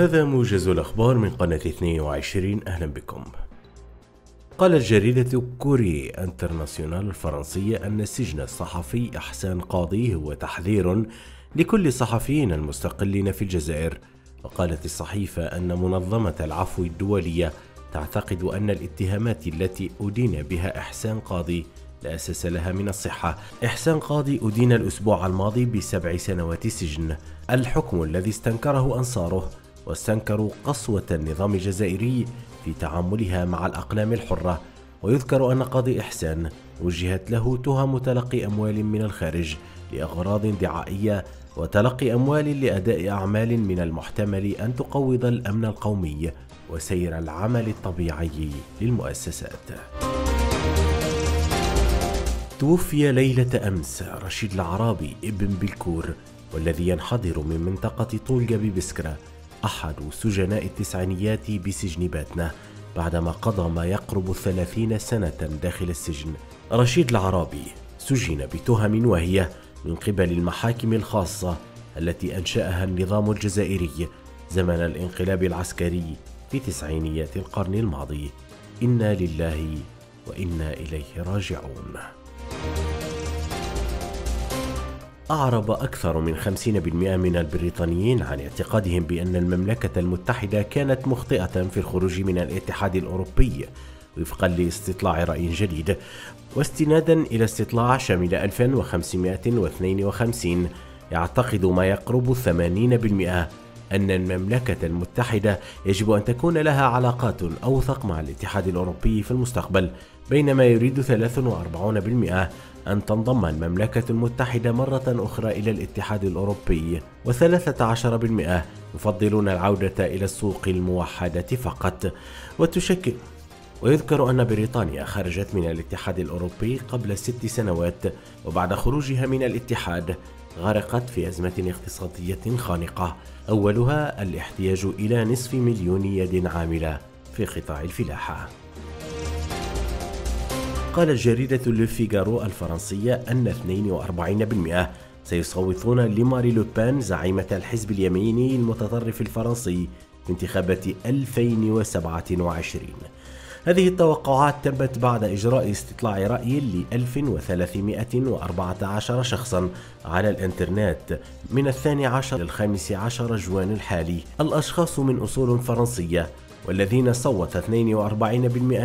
هذا موجز الأخبار من قناة 22 أهلا بكم. قالت جريدة كوري انترناسيونال الفرنسية أن السجن الصحفي إحسان قاضي هو تحذير لكل الصحفيين المستقلين في الجزائر. وقالت الصحيفة أن منظمة العفو الدولية تعتقد أن الاتهامات التي أدين بها إحسان قاضي لا أساس لها من الصحة. إحسان قاضي أدين الأسبوع الماضي بسبع سنوات سجن. الحكم الذي استنكره أنصاره واستنكروا قسوة النظام الجزائري في تعاملها مع الأقلام الحرة ويذكر أن قاضي إحسان وجهت له تهم تلقي أموال من الخارج لأغراض دعائية وتلقي أموال لأداء أعمال من المحتمل أن تقوض الأمن القومي وسير العمل الطبيعي للمؤسسات. توفي ليلة أمس رشيد العرابي ابن بالكور والذي ينحدر من منطقة طولجا ببسكرة أحد سجناء التسعينيات بسجن باتنا بعدما قضى ما يقرب الثلاثين سنة داخل السجن. رشيد العرابي سجن بتهم وهي من قبل المحاكم الخاصة التي أنشأها النظام الجزائري زمن الانقلاب العسكري في تسعينيات القرن الماضي. إنا لله وإنا إليه راجعون. أعرب أكثر من 50% من البريطانيين عن اعتقادهم بأن المملكة المتحدة كانت مخطئة في الخروج من الاتحاد الأوروبي وفقا لاستطلاع رأي جديد واستنادا إلى استطلاع شمل 1552 يعتقد ما يقرب 80% أن المملكة المتحدة يجب أن تكون لها علاقات أوثق مع الاتحاد الأوروبي في المستقبل. بينما يريد 43% أن تنضم المملكة المتحدة مرة أخرى إلى الاتحاد الأوروبي و13% يفضلون العودة إلى السوق الموحدة فقط. وتشكل ويذكر أن بريطانيا خرجت من الاتحاد الأوروبي قبل ست سنوات وبعد خروجها من الاتحاد غرقت في أزمة اقتصادية خانقة. أولها الاحتياج إلى نصف مليون يد عاملة في قطاع الفلاحة. قالت جريدة لوفيغارو الفرنسية أن 42% سيصوتون لمارين لوبان زعيمة الحزب اليميني المتطرف الفرنسي في انتخابات 2027 هذه التوقعات تمت بعد إجراء استطلاع رأي ل 1314 شخصا على الإنترنت من الثاني عشر للخامس عشر جوان الحالي. الأشخاص من أصول فرنسية والذين صوت 42%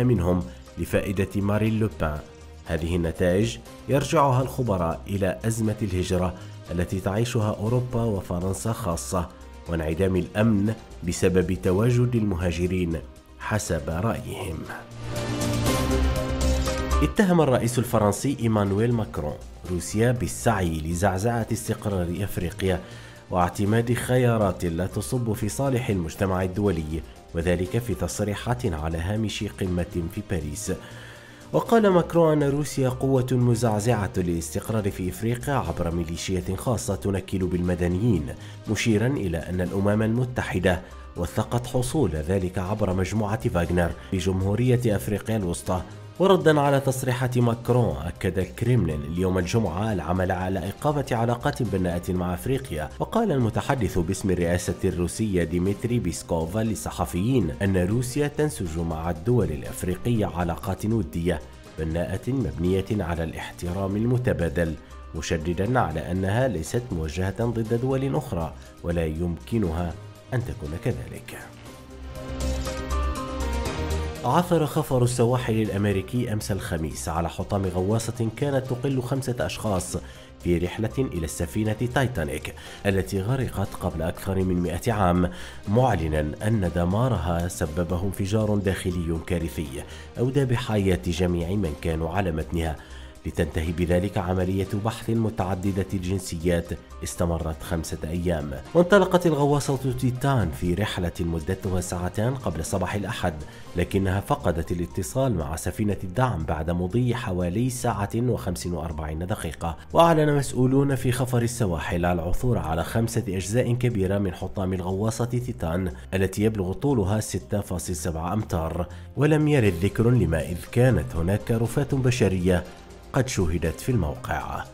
منهم لفائدة مارين لوبان هذه النتائج يرجعها الخبراء إلى أزمة الهجرة التي تعيشها أوروبا وفرنسا خاصة وانعدام الأمن بسبب تواجد المهاجرين حسب رأيهم. اتهم الرئيس الفرنسي إيمانويل ماكرون روسيا بالسعي لزعزعة استقرار أفريقيا واعتماد خيارات لا تصب في صالح المجتمع الدولي وذلك في تصريحات على هامش قمة في باريس. وقال ماكرون أن روسيا قوة مزعزعة للاستقرار في إفريقيا عبر ميليشيات خاصة تنكل بالمدنيين مشيرا إلى أن الأمم المتحدة وثقت حصول ذلك عبر مجموعة فاغنر في جمهورية أفريقيا الوسطى وردا على تصريحات ماكرون أكد الكريملين اليوم الجمعة العمل على إقامة علاقات بناءة مع أفريقيا وقال المتحدث باسم الرئاسة الروسية ديمتري بيسكوف للصحفيين أن روسيا تنسج مع الدول الأفريقية علاقات ودية بناءة مبنية على الاحترام المتبادل مشددا على أنها ليست موجهة ضد دول أخرى ولا يمكنها أن تكون كذلك. عثر خفر السواحل الأمريكي أمس الخميس على حطام غواصة كانت تقل خمسة أشخاص في رحلة إلى السفينة تايتانيك التي غرقت قبل أكثر من مئة عام معلنا أن دمارها سببه انفجار داخلي كارثي أودى بحياة جميع من كانوا على متنها. لتنتهي بذلك عملية بحث متعددة الجنسيات استمرت خمسة أيام. وانطلقت الغواصة تيتان في رحلة مدتها ساعتان قبل صباح الأحد لكنها فقدت الاتصال مع سفينة الدعم بعد مضي حوالي ساعة وخمس وأربعين دقيقة. وأعلن مسؤولون في خفر السواحل العثور على خمسة أجزاء كبيرة من حطام الغواصة تيتان التي يبلغ طولها 6.7 أمتار. ولم يرد ذكر لما إذ كانت هناك رفات بشرية قد شوهدت في الموقع.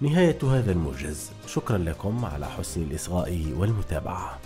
نهاية هذا الموجز شكرا لكم على حسن الإصغاء والمتابعة.